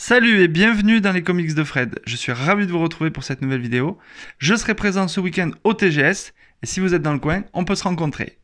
Salut et bienvenue dans les comics de Fred. Je suis ravi de vous retrouver pour cette nouvelle vidéo. Je serai présent ce week-end au TGS et si vous êtes dans le coin, on peut se rencontrer.